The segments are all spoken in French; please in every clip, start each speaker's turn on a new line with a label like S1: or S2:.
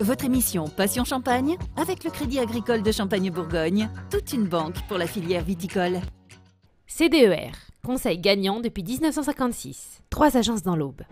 S1: Votre émission Passion Champagne avec le Crédit Agricole de Champagne-Bourgogne, toute une banque pour la filière viticole.
S2: CDER, conseil gagnant depuis 1956. Trois agences dans l'Aube.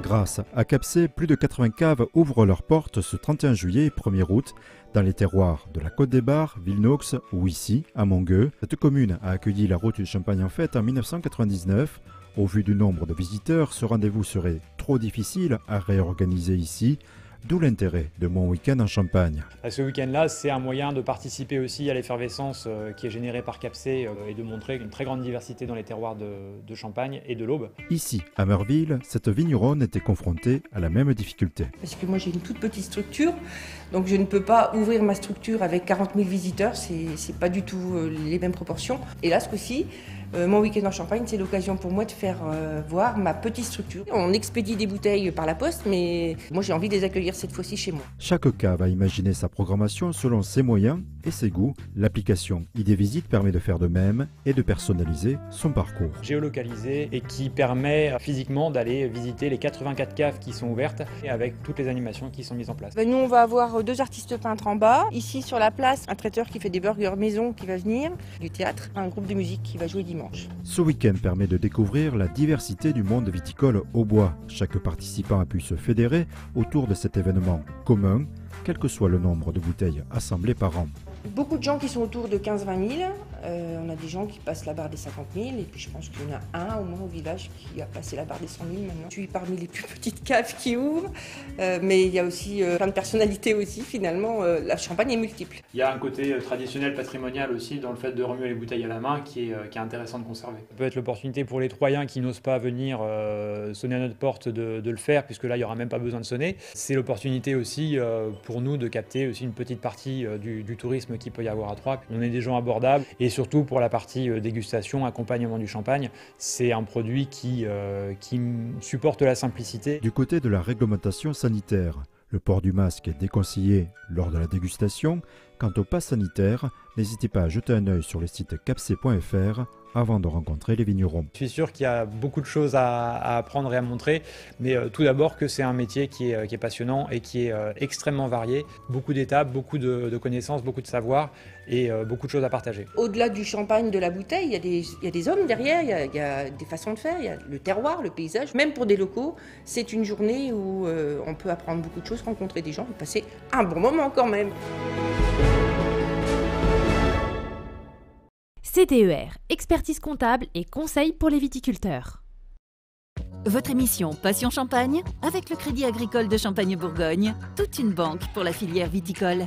S3: Grâce à Capsé, plus de 80 caves ouvrent leurs portes ce 31 juillet et 1er août dans les terroirs de la Côte des Bars, Villenox ou ici, à Mongueux. Cette commune a accueilli la route du Champagne en fête en 1999 au vu du nombre de visiteurs, ce rendez-vous serait trop difficile à réorganiser ici, d'où l'intérêt de mon week-end en Champagne.
S4: Ce week-end-là, c'est un moyen de participer aussi à l'effervescence euh, qui est générée par Capsé euh, et de montrer une très grande diversité dans les terroirs de, Champagne et de l'Aube.
S3: Ici, à Meurville, cette vigneronne était confrontée à la même difficulté.
S5: Parce que moi j'ai une toute petite structure, donc je ne peux pas ouvrir ma structure avec 40 000 visiteurs, c'est pas du tout euh, les mêmes proportions. Et là, ce coup-ci, euh, mon week-end en Champagne, c'est l'occasion pour moi de faire euh, voir ma petite structure. On expédie des bouteilles par la poste, mais moi j'ai envie de les accueillir cette fois-ci chez moi.
S3: Chaque cas va imaginer sa programmation selon ses moyens et ses goûts. L'application ID Visite permet de faire de même et de personnaliser son parcours.
S4: Géolocalisé et qui permet physiquement d'aller visiter les 84 caves qui sont ouvertes et avec toutes les animations qui sont mises en place.
S5: Ben, nous, on va avoir deux artistes peintres en bas. Ici, sur la place, un traiteur qui fait des burgers maison qui va venir, du théâtre, un groupe de musique qui va jouer dimanche.
S3: Ce week-end permet de découvrir la diversité du monde viticole au bois. Chaque participant a pu se fédérer autour de cet événement commun, quel que soit le nombre de bouteilles assemblées par an.
S5: Beaucoup de gens qui sont autour de 15-20 000. Euh, on a des gens qui passent la barre des 50 000. Et puis je pense qu'il y en a un au moins au village qui a passé la barre des 100 000 maintenant. Je suis parmi les plus petites caves qui ouvrent. Euh, mais il y a aussi euh, plein de personnalités aussi. Finalement, la Champagne est multiple.
S4: Il y a un côté traditionnel, patrimonial aussi dans le fait de remuer les bouteilles à la main qui est, qui est intéressant de conserver. Ça peut être l'opportunité pour les Troyens qui n'osent pas venir sonner à notre porte de, de, le faire puisque là il n'y aura même pas besoin de sonner. C'est l'opportunité aussi pour nous de capter aussi une petite partie du, du tourisme qu'il peut y avoir à Troyes. On est des gens abordables et surtout pour la partie euh, dégustation, accompagnement du champagne, c'est un produit qui, euh, qui supporte la simplicité.
S3: Du côté de la réglementation sanitaire, le port du masque est déconseillé lors de la dégustation. Quant au pass sanitaire, n'hésitez pas à jeter un œil sur le site capc.fr avant de rencontrer les vignerons.
S4: Je suis sûr qu'il y a beaucoup de choses à, apprendre et à montrer, mais euh, tout d'abord que c'est un métier qui est, euh, passionnant et qui est euh, extrêmement varié, beaucoup d'étapes, beaucoup de, connaissances, beaucoup de savoir et beaucoup de choses à partager.
S5: Au-delà du champagne, de la bouteille, il y, a des, il y a des hommes derrière, il y, a, il y, a, des façons de faire, il y a le terroir, le paysage. Même pour des locaux, c'est une journée où on peut apprendre beaucoup de choses, rencontrer des gens et passer un bon moment quand même.
S2: CDER, expertise comptable et conseil pour les viticulteurs.
S1: Votre émission Passion Champagne avec le Crédit Agricole de Champagne-Bourgogne, toute une banque pour la filière viticole.